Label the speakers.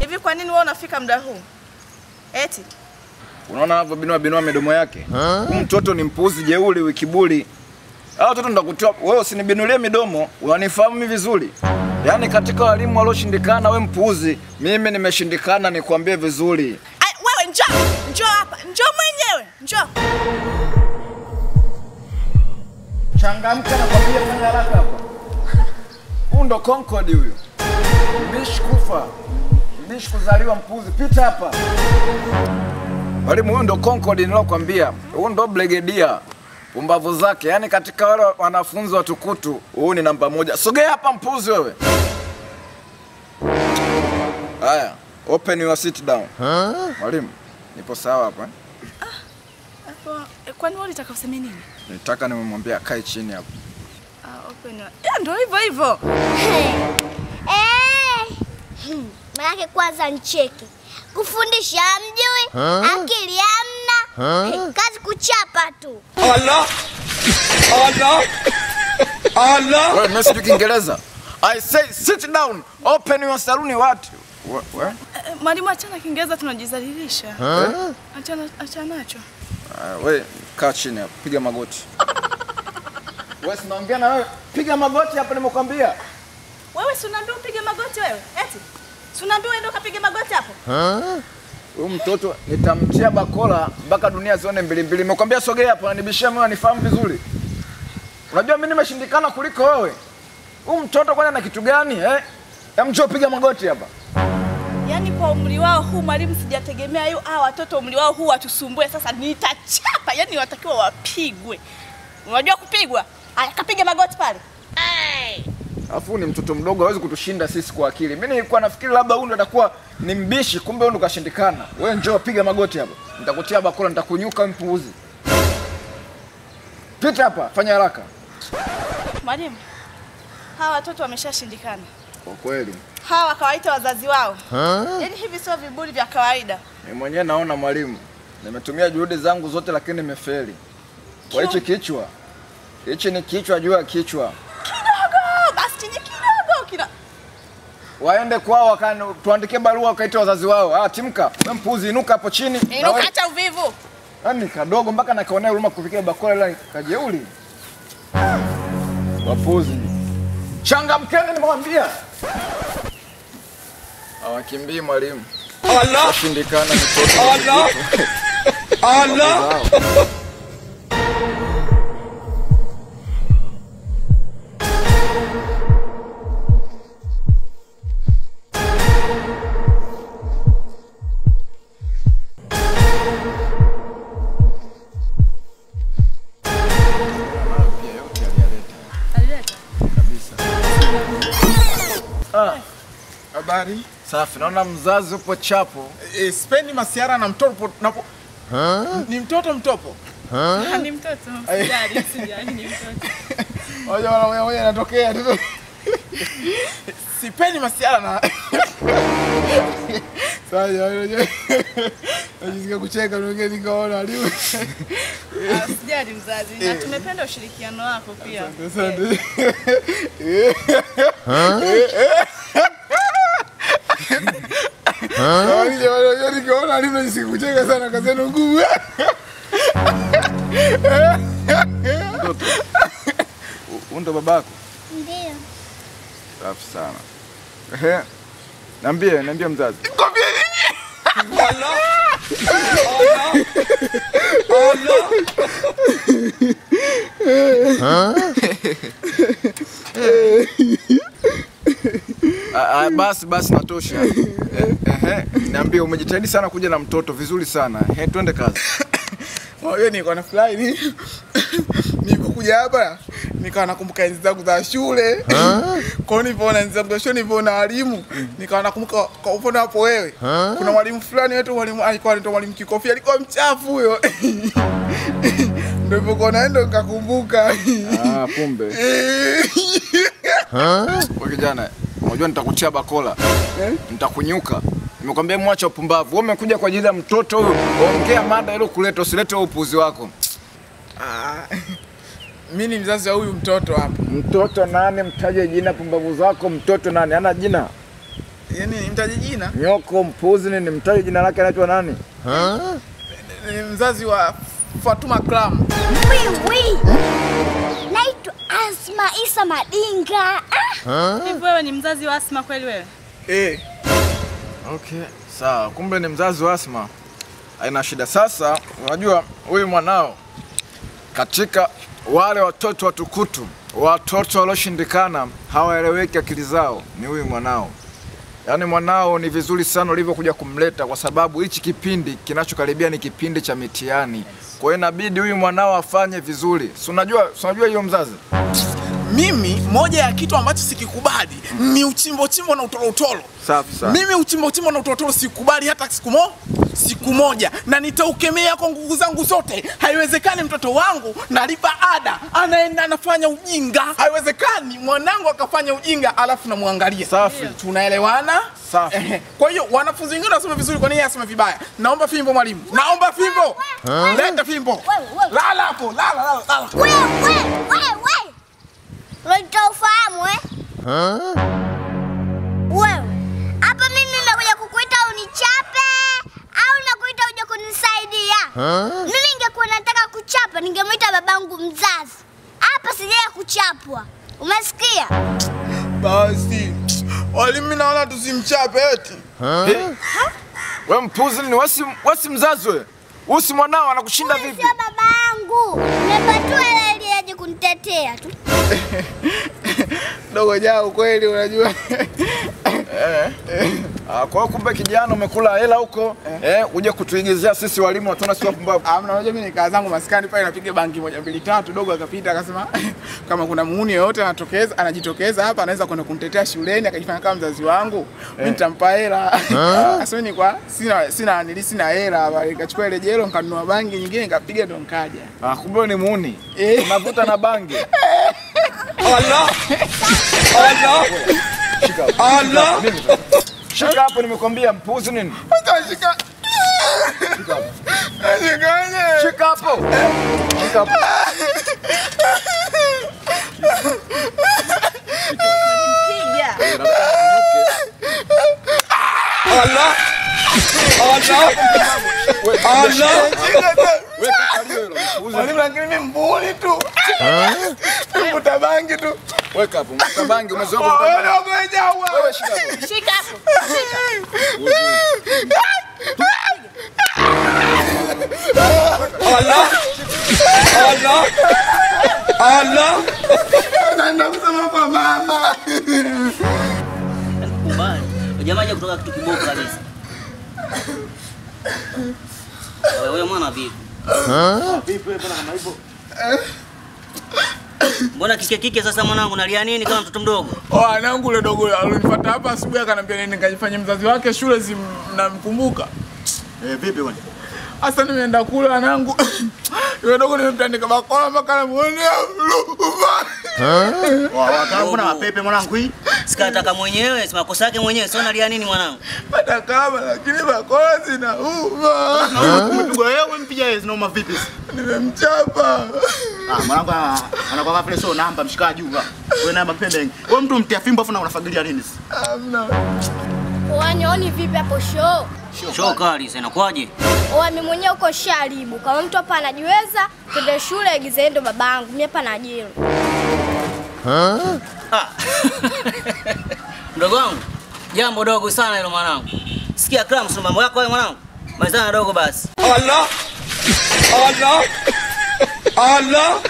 Speaker 1: Hivi kwa nini wewe unafika muda huu? Eti
Speaker 2: Unaona hapo binua midomo yake? Huyu mtoto ni mpuuzi, jeuli, wikibuli. Hao watoto ndakutoa wewe, usinibinulie midomo, unanifahamu mimi vizuri. Yaani katika walimu walioshindikana, we mpuuzi, mimi nimeshindikana, nikwambie vizuri.
Speaker 1: Ay, wewe njoo, njoo hapa, njoo mwenyewe, njoo.
Speaker 2: Changamka na kwambia, fanya haraka hapa. Huyu ndo Concord huyu. Mbishi kufa. Mbishi kuzaliwa mpuzi. Pita hapa. Walimu, huyu ndo Concord nilokwambia. Huyu ndo Brigedia. Pumbavu zake. yani katika wale wanafunzi watukutu, huu ni namba moja. Sogea hapa mpuzi wewe. Haya, open your sit down. Mwalimu, nipo sawa hapa.
Speaker 1: Ah, eh, kwani wewe unataka useme nini?
Speaker 2: Nitaka nimemwambia akae chini hapo.
Speaker 1: Ah, open. your- ndio hivyo hivyo.
Speaker 3: Eh, Maana kwanza ncheki. kufundisha amjui, akili hamna, Kazi kuchapa tu.
Speaker 2: Wewe mimi message Kiingereza. I say sit down. Open your saluni what? What? what?
Speaker 1: Eh, Mwalimu, achana Kiingereza tunajizalilisha. Achana achana nacho.
Speaker 2: Uh, we kaa chini hapo. Piga magoti. Wewe sinaongea na wewe. Piga magoti hapa nimekwambia.
Speaker 1: Wewe si unaambiwa upige magoti wewe? Eti? Si unaambiwa uende ukapige magoti hapo?
Speaker 2: Huyu mtoto nitamtia bakola mpaka dunia zione mbili mbili. Nimekwambia sogea hapo, nibishia mimi nifahamu vizuri. Unajua mimi nimeshindikana kuliko wewe. Huyu mtoto kwani ana kitu gani eh? Hem, njoo piga magoti hapa.
Speaker 1: Yaani kwa umri wao huu mwalimu, sijategemea hiyo hawa watoto umri wao huu watusumbue. Sasa nitachapa, yaani watakiwa wapigwe. Unajua kupigwa? Aya, kapiga magoti pale.
Speaker 2: Alafu ni mtoto mdogo hawezi kutushinda sisi kwa akili. Mimi nilikuwa nafikiri labda huyu ndo atakuwa ni mbishi, kumbe huyu ndo kashindikana. Wewe njoo piga magoti hapa. Nitakutia bakora, nitakunyuka mpuuzi. Pita hapa, fanya haraka.
Speaker 1: Mwalimu, hawa watoto wameshashindikana.
Speaker 2: Kwa kweli.
Speaker 1: Hawa wakawaita wazazi wao. Yaani hivi sio viburi vya kawaida.
Speaker 2: Mimi mwenyewe naona mwalimu. Nimetumia juhudi zangu zote lakini nimefeli. Kwa hichi kichwa. Hichi ni kichwa juu ya kichwa. Waende kwao wakani tuandikie barua wakaita wazazi wao. Ah, timka. Wewe mpuzi, inuka hapo chini.
Speaker 1: Inuka, hata uvivu.
Speaker 2: Yaani kadogo mpaka nakaonea huruma kufikia bakora ile kajeuli. Wapuzi. Changamkeni nimewambia. Hawakimbii mwalimu. Allah. Shindikana mtoto. Allah. Allah.
Speaker 4: Habari.
Speaker 2: Safi, naona mzazi upo chapo.
Speaker 4: E, spendi masiara na mtoto napo. Ni mtoto mtopo.
Speaker 1: ha? Ni mtoto. Sijali, sijali ni mtoto.
Speaker 4: Moja wala moja inatokea tu. Sipeni masiara na Sasa. Najisikia kucheka ndio nikaona alimu.
Speaker 1: Ah, Sijali mzazi. Na tumependa ushirikiano wako pia.
Speaker 4: Asante. Nikaona alimu najisikia kucheka sana
Speaker 2: kazenu nguvu ndo babako?
Speaker 3: Ndio.
Speaker 2: Safi sana. Ehe. Niambie, niambie mzazi. Ah, basi basi natosha. Eh, Ehe, niambie umejitahidi sana kuja na mtoto vizuri sana. He, twende kazi.
Speaker 4: Unajua nilikuwa na furahi ni nilipokuja hapa nikawa nakumbuka enzi zangu za shule. Kwa hiyo nilipoona enzi zangu za shule nilipoona walimu nikawa nakumbuka kwa upande hapo wewe. Kuna mwalimu fulani wetu mwalimu alikuwa anaitwa mwalimu Kikofi alikuwa mchafu huyo. Ndio nilipokuwa naenda nikakumbuka.
Speaker 2: Ah, kumbe. Kwa kijana, unajua nitakutia bakola. eh? Nitakunyuka. Nimekwambia mwacha upumbavu. Wewe umekuja kwa ajili ya mtoto huyu. Ongea mada ile kuleta, usilete upuzi wako.
Speaker 4: Ah, Mimi ni mzazi wa huyu mtoto hapa.
Speaker 2: Mtoto nani? Mtaje jina pumbavu zako. Mtoto nani? Ana jina?
Speaker 4: Yaani nimtaje jina?
Speaker 2: Nyoko mpuzi ni mtaje jina lake anaitwa nani?
Speaker 4: Ni mzazi wa Fatuma Kram.
Speaker 3: Wiwi. Naitwa Asma Isa Madinga.
Speaker 1: Hivi wewe ni mzazi wa Asma kweli wewe?
Speaker 4: Eh,
Speaker 2: Okay, sawa. Kumbe ni mzazi wa Asma. Haina shida. Sasa unajua huyu mwanao katika wale watoto watukutu, watoto walioshindikana, hawaeleweki akili zao, ni huyu mwanao. Yaani mwanao ni vizuri sana ulivyokuja kumleta, kwa sababu hichi kipindi kinachokaribia ni kipindi cha mitihani. Kwa hiyo inabidi huyu mwanao afanye vizuri. Si unajua, si unajua hiyo mzazi?
Speaker 4: Mimi moja ya kitu ambacho sikikubali ni uchimbo chimbo na utoro utoro.
Speaker 2: Safi sana.
Speaker 4: Mimi uchimbo chimbo na utoro utoro sikubali hata siku mo siku moja, na nitaukemea kwa nguvu zangu zote. Haiwezekani mtoto wangu nalipa ada anaenda anafanya ujinga. Haiwezekani mwanangu akafanya ujinga alafu namwangalia.
Speaker 2: Safi.
Speaker 4: Tunaelewana?
Speaker 2: Safi.
Speaker 4: Eh, Kwa hiyo wanafunzi wengine wasome vizuri, kwa nini asome vibaya? Naomba fimbo mwalimu, naomba fimbo. Leta fimbo. Lala hapo, lala, lala, lala.
Speaker 3: wewe, wewe, wewe. Unatoa ufahamu eh? Wewe. Hapa mimi nimekuja kukuita unichape au nakuita uje kunisaidia? Mimi ningekuwa nataka kuchapa ningemwita babangu mzazi. Hapa sijaja kuchapwa. Umesikia?
Speaker 4: Basi walimu, mimi naona tusimchape eti.
Speaker 2: We mpuzi ni wasi, wasi mzazi wewe. Usi mwanao anakushinda vipi?
Speaker 3: Sio babangu. Nimepatiwa kunitetea tu.
Speaker 4: Dogo jao kweli, unajua
Speaker 2: Ah, kwa hiyo kumbe kijana umekula hela huko eh, eh uje kutuigizia sisi walimu hatuna si wapumbavu.
Speaker 4: Ah, unajua mimi nikaa zangu maskani pale napiga bangi moja mbili tatu, dogo akapita akasema kama kuna muhuni yoyote anatokeza anajitokeza hapa anaweza kwenda kunitetea shuleni akajifanya kama mzazi wangu, mimi nitampa hela. Asema ni kwa sina sina nili sina hela, bali nikachukua ile jelo nikanunua bangi nyingine nikapiga ndo nikaja.
Speaker 2: Ah, kumbe ni muuni.
Speaker 4: Eh.
Speaker 2: Unavuta na bangi. Allah. hapo.
Speaker 4: Allah!
Speaker 2: Shika hapo nimekwambia mpuzi nini?
Speaker 4: Ashikaje?
Speaker 2: Shika hapo. Shika hapo.
Speaker 1: Piga.
Speaker 2: Weka kalio hilo.
Speaker 4: Mwalimu, lakini mimi mbuli tu. Mvuta bangi tu.
Speaker 2: Weka hapo. Mvuta bangi umezoea kuvuta bangi.
Speaker 4: Wewe dogo jawa.
Speaker 2: Wewe shika hapo.
Speaker 1: Shika hapo.
Speaker 4: Naenda kusema kwa mama.
Speaker 5: Kubali. Jamaa kutoka kitu kibovu kabisa. Wewe wewe mwana vipi? Vipi wewe bwana kama hivyo? Mbona kike kike sasa mwanangu nalia nini kama mtoto mdogo?
Speaker 4: Oh, anangu ule dogo alinifuata hapa asubuhi akaniambia nini nikajifanye mzazi wake shule zinamkumbuka.
Speaker 6: Eh, vipi bwana?
Speaker 4: Sasa nimeenda kule anangu. Yule dogo nimemtandika bakora mpaka namuonea huruma.
Speaker 6: Wa wa kuna mapepe mwanangu hii.
Speaker 5: Sikataka mwenyewe, si makosa yake mwenyewe. Sio nalia nini mwanangu?
Speaker 4: Hata kama lakini bakora zinauma.
Speaker 6: Umepigwa wewe mpiga yeye zinauma vipi?
Speaker 4: Nimemchapa.
Speaker 6: Ah, mwanangu ana- anakuwa pale sio namba mshikaji huyu. Wewe namba pende. Wewe mtu mtia fimbo afu na unafagilia nini?
Speaker 4: Amna.
Speaker 7: Wanioni vipi hapo show?
Speaker 5: Show kali sasa inakuwaje?
Speaker 7: Oa mimi mwenyewe uko sharibu. Kama mtu hapa anajiweza, twende shule agize ndo babangu. Mimi hapa najilo.
Speaker 5: Ah. Mdogo wangu. Jambo dogo sana hilo mwanangu. Sikia Kramu, mambo yako wewe mwanangu. Maizana dogo basi.
Speaker 4: Allah. Allah. Allah.